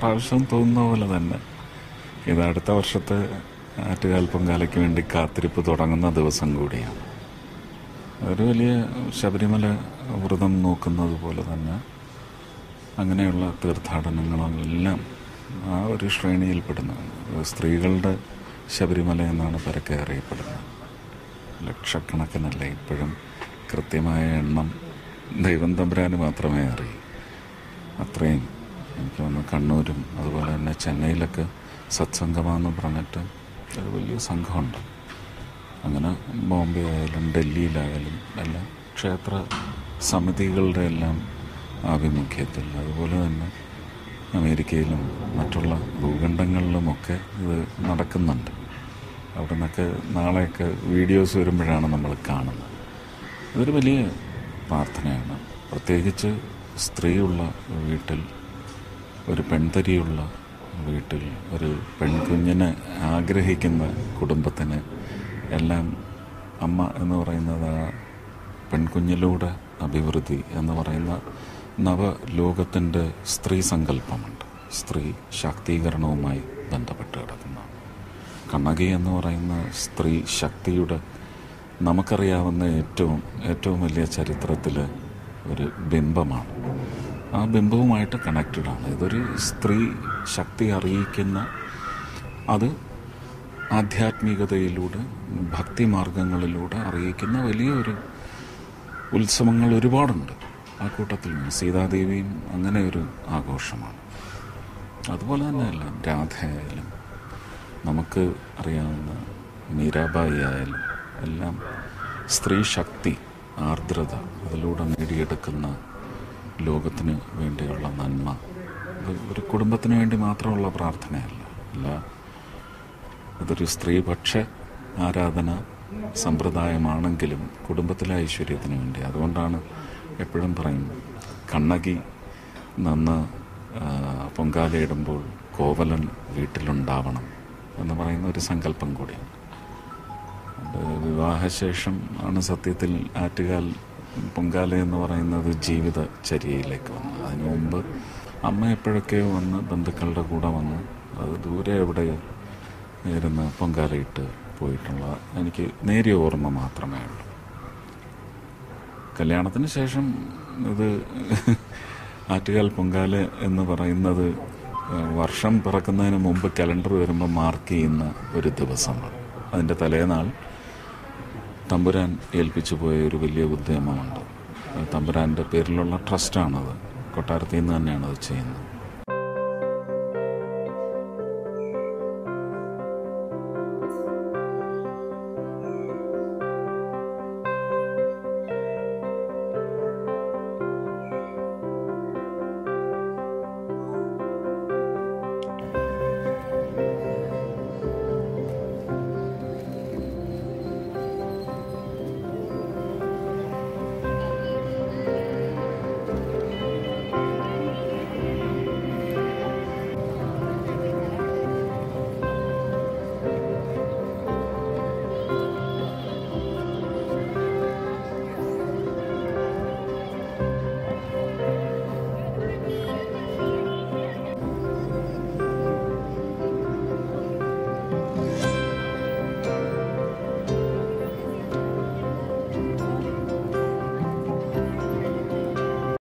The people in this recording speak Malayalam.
എല്ലാ പ്രാവശ്യവും തോന്നുന്ന പോലെ തന്നെ. ഇത് അടുത്ത വർഷത്തെ ആറ്റുകാൽ പൊങ്കാലയ്ക്ക് വേണ്ടി കാത്തിരിപ്പ് തുടങ്ങുന്ന ദിവസം കൂടിയാണ്. ഒരു വലിയ ശബരിമല വ്രതം നോക്കുന്നത് പോലെ തന്നെ അങ്ങനെയുള്ള തീർത്ഥാടനങ്ങളെല്ലാം ആ ഒരു ശ്രേണിയിൽപ്പെടുന്ന. സ്ത്രീകളുടെ ശബരിമല എന്നാണ് പരക്കെ അറിയപ്പെടുന്നത്. ലക്ഷക്കണക്കിനല്ല ഇപ്പോഴും കൃത്യമായ എണ്ണം ദൈവം തമ്പുരാന് മാത്രമേ അറിയൂ. അത്രയും എനിക്ക് തോന്നുന്നു കണ്ണൂരും അതുപോലെ തന്നെ ചെന്നൈയിലൊക്കെ സത്സംഗമാന്ന് പറഞ്ഞിട്ട് ഒരു വലിയ സംഘമുണ്ട്. അങ്ങനെ ബോംബെ ആയാലും ഡൽഹിയിലായാലും എല്ലാം ക്ഷേത്ര സമിതികളുടെ എല്ലാം ആഭിമുഖ്യത്തിൽ. അതുപോലെ തന്നെ അമേരിക്കയിലും മറ്റുള്ള ഭൂഖണ്ഡങ്ങളിലുമൊക്കെ ഇത് നടക്കുന്നുണ്ട്. അവിടെ നിന്നൊക്കെ നാളെയൊക്കെ വീഡിയോസ് വരുമ്പോഴാണ് നമ്മൾ കാണുന്നത്. ഇതൊരു വലിയ പ്രാർത്ഥനയാണ്. പ്രത്യേകിച്ച് സ്ത്രീയുള്ള വീട്ടിൽ ഒരു പെൺതരിയുള്ള വീട്ടിൽ ഒരു പെൺകുഞ്ഞിനെ ആഗ്രഹിക്കുന്ന കുടുംബത്തിന് എല്ലാം അമ്മ എന്ന് പറയുന്നത് ആ പെൺകുഞ്ഞിലൂടെ അഭിവൃദ്ധി എന്ന് പറയുന്ന നവലോകത്തിന്റെ സ്ത്രീ സങ്കല്പമുണ്ട്. സ്ത്രീ ശാക്തീകരണവുമായി ബന്ധപ്പെട്ട് കിടക്കുന്ന കണ്ണകി എന്ന് പറയുന്ന സ്ത്രീ ശക്തിയുടെ നമുക്കറിയാവുന്ന ഏറ്റവും ഏറ്റവും വലിയ ചരിത്രത്തിലെ ഒരു ബിംബമാണ്. ആ ബിംബവുമായിട്ട് ആണ്. ഇതൊരു സ്ത്രീ ശക്തി അറിയിക്കുന്ന അത് ആധ്യാത്മികതയിലൂടെ ഭക്തി മാർഗങ്ങളിലൂടെ അറിയിക്കുന്ന വലിയൊരു ഉത്സവങ്ങൾ ഒരുപാടുണ്ട് ആ കൂട്ടത്തിൽ നിന്ന് സീതാദേവിയും അങ്ങനെ ഒരു ആഘോഷമാണ് അതുപോലെ തന്നെയല്ല രാധയായാലും നമുക്ക് അറിയാവുന്ന മീരാബായി ആയാലും എല്ലാം സ്ത്രീ ശക്തി ആർദ്രത അതിലൂടെ നേടിയെടുക്കുന്ന ലോകത്തിന് വേണ്ടിയുള്ള നന്മ. ഒരു കുടുംബത്തിന് വേണ്ടി മാത്രമുള്ള പ്രാർത്ഥനയല്ല. അല്ല ഇതൊരു സ്ത്രീപക്ഷ ആരാധന സമ്പ്രദായമാണെങ്കിലും കുടുംബത്തിലെ ഐശ്വര്യത്തിന് വേണ്ടി. അതുകൊണ്ടാണ് എപ്പോഴും പറയും കണ്ണകി നന്ന് പൊങ്കാലയിടുമ്പോൾ കോവലൻ വീട്ടിലുണ്ടാവണം എന്ന് പറയുന്ന ഒരു സങ്കല്പം കൂടിയാണ്. വിവാഹശേഷം ആണ് സത്യത്തിൽ ആറ്റുകാൽ പൊങ്കാല എന്ന് പറയുന്നത് ജീവിതചര്യയിലേക്ക് വന്നു. അതിനു മുമ്പ് അമ്മ എപ്പോഴൊക്കെയോ വന്ന് ബന്ധുക്കളുടെ കൂടെ വന്ന് അത് ദൂരെ എവിടെ ഇരുന്ന് പൊങ്കാലയിട്ട് പോയിട്ടുള്ള എനിക്ക് നേരിയ ഓർമ്മ മാത്രമേ ഉള്ളൂ. കല്യാണത്തിന് ശേഷം ഇത് ആറ്റുകാൽ പൊങ്കാല എന്ന് പറയുന്നത് വർഷം പിറക്കുന്നതിന് മുമ്പ് കലണ്ടർ വരുമ്പോൾ മാർക്ക് ചെയ്യുന്ന ഒരു ദിവസമാണ്. അതിന്റെ തലേനാൾ തമ്പുരാൻ ഏൽപ്പിച്ചു പോയ ഒരു വലിയ ഉദ്യമമുണ്ട്. തമ്പുരാന്റെ പേരിലുള്ള ട്രസ്റ്റാണത്. കൊട്ടാരത്തിൽ നിന്ന് തന്നെയാണ് അത് ചെയ്യുന്നത്.